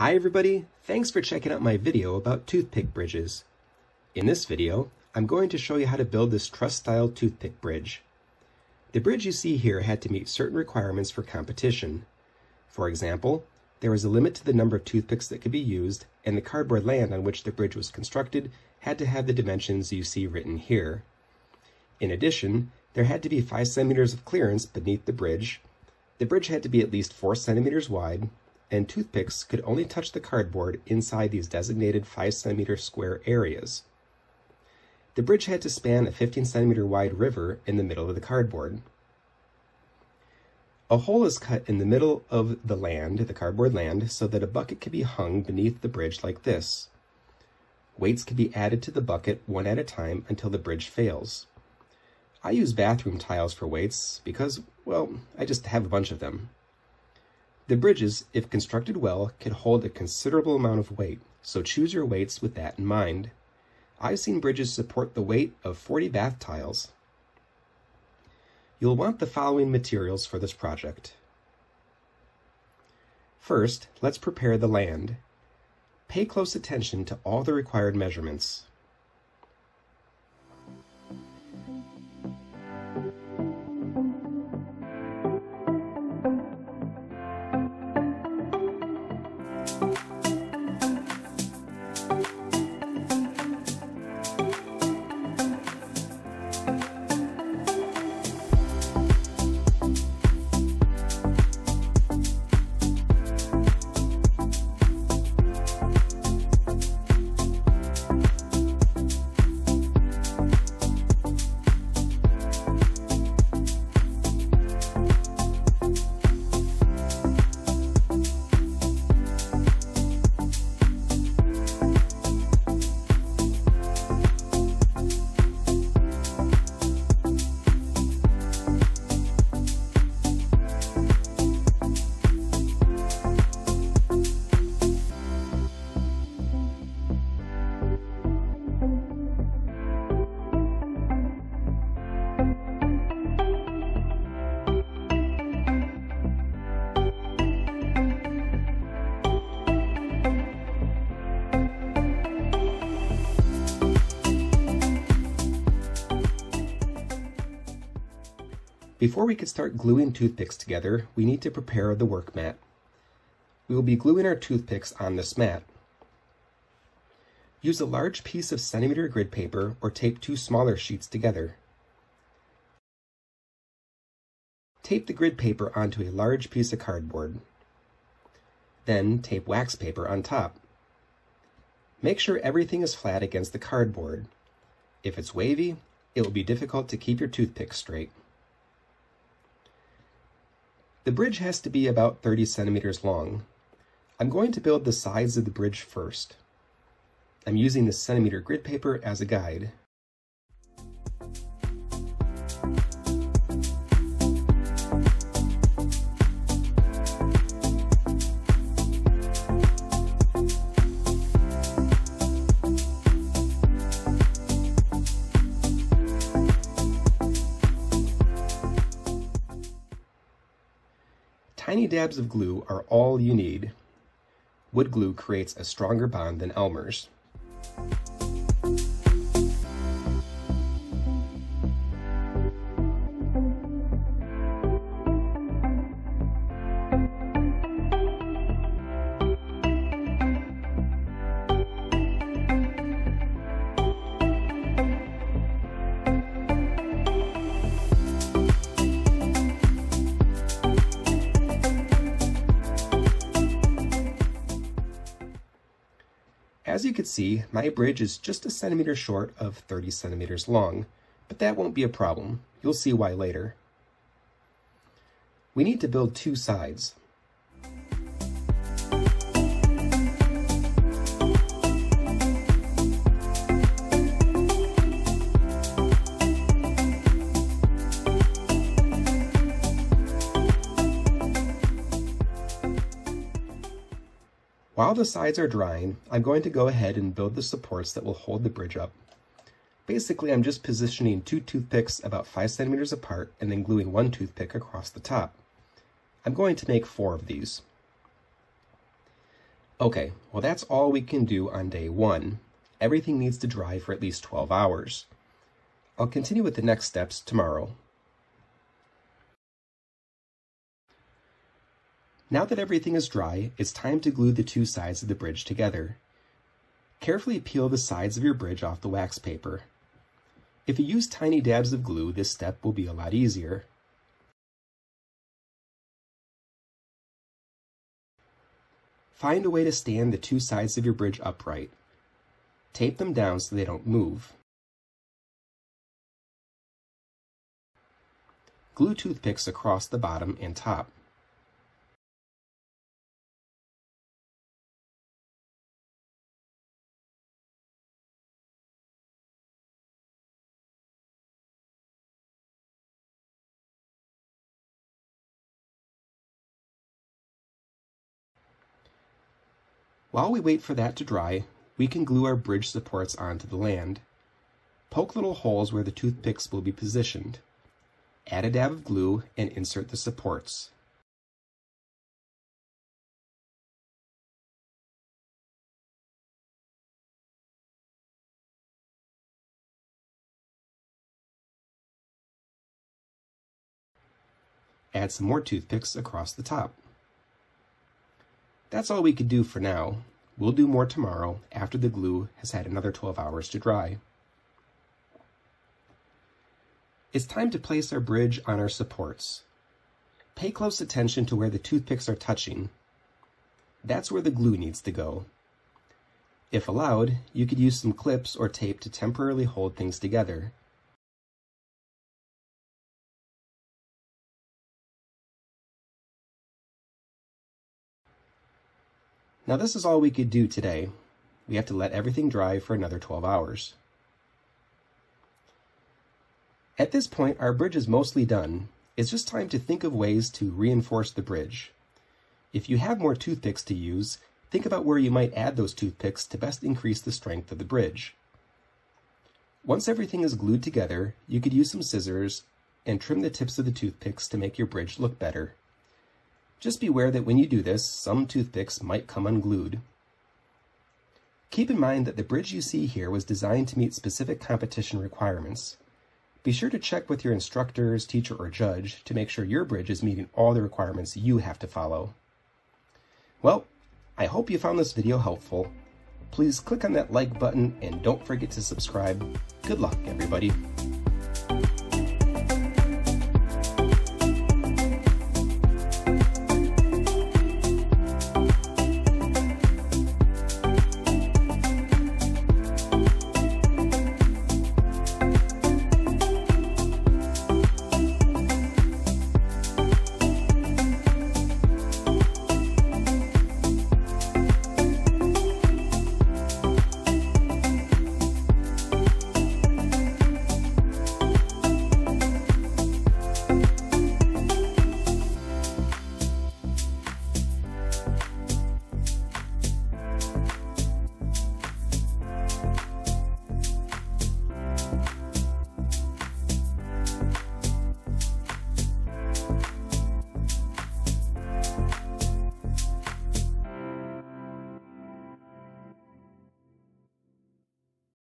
Hi everybody, thanks for checking out my video about toothpick bridges. In this video, I'm going to show you how to build this truss-style toothpick bridge. The bridge you see here had to meet certain requirements for competition. For example, there was a limit to the number of toothpicks that could be used, and the cardboard land on which the bridge was constructed had to have the dimensions you see written here. In addition, there had to be 5 centimeters of clearance beneath the bridge, the bridge had to be at least 4 centimeters wide, and toothpicks could only touch the cardboard inside these designated 5 centimeter square areas. The bridge had to span a 15 centimeter wide river in the middle of the cardboard. A hole is cut in the middle of the land, the cardboard land, so that a bucket can be hung beneath the bridge like this. Weights can be added to the bucket one at a time until the bridge fails. I use bathroom tiles for weights because, well, I just have a bunch of them. The bridges, if constructed well, can hold a considerable amount of weight, so choose your weights with that in mind. I've seen bridges support the weight of 40 bath tiles. You'll want the following materials for this project. First, let's prepare the land. Pay close attention to all the required measurements. Before we can start gluing toothpicks together, we need to prepare the work mat. We will be gluing our toothpicks on this mat. Use a large piece of centimeter grid paper or tape two smaller sheets together. Tape the grid paper onto a large piece of cardboard. Then tape wax paper on top. Make sure everything is flat against the cardboard. If it's wavy, it will be difficult to keep your toothpicks straight. The bridge has to be about 30 centimeters long. I'm going to build the sides of the bridge first. I'm using the centimeter grid paper as a guide. Tiny dabs of glue are all you need. Wood glue creates a stronger bond than Elmer's. You can see, my bridge is just a centimeter short of 30 centimeters long, but that won't be a problem. You'll see why later. We need to build two sides. While the sides are drying, I'm going to go ahead and build the supports that will hold the bridge up. Basically, I'm just positioning two toothpicks about 5 centimeters apart and then gluing one toothpick across the top. I'm going to make four of these. Okay, well that's all we can do on day one. Everything needs to dry for at least 12 hours. I'll continue with the next steps tomorrow. Now that everything is dry, it's time to glue the two sides of the bridge together. Carefully peel the sides of your bridge off the wax paper. If you use tiny dabs of glue, this step will be a lot easier. Find a way to stand the two sides of your bridge upright. Tape them down so they don't move. Glue toothpicks across the bottom and top. While we wait for that to dry, we can glue our bridge supports onto the land. Poke little holes where the toothpicks will be positioned. Add a dab of glue and insert the supports. Add some more toothpicks across the top. That's all we could do for now. We'll do more tomorrow after the glue has had another 12 hours to dry. It's time to place our bridge on our supports. Pay close attention to where the toothpicks are touching. That's where the glue needs to go. If allowed, you could use some clips or tape to temporarily hold things together. Now this is all we could do today. We have to let everything dry for another 12 hours. At this point, our bridge is mostly done. It's just time to think of ways to reinforce the bridge. If you have more toothpicks to use, think about where you might add those toothpicks to best increase the strength of the bridge. Once everything is glued together, you could use some scissors and trim the tips of the toothpicks to make your bridge look better. Just beware that when you do this, some toothpicks might come unglued. Keep in mind that the bridge you see here was designed to meet specific competition requirements. Be sure to check with your instructors, teacher, or judge to make sure your bridge is meeting all the requirements you have to follow. Well, I hope you found this video helpful. Please click on that like button and don't forget to subscribe. Good luck, everybody.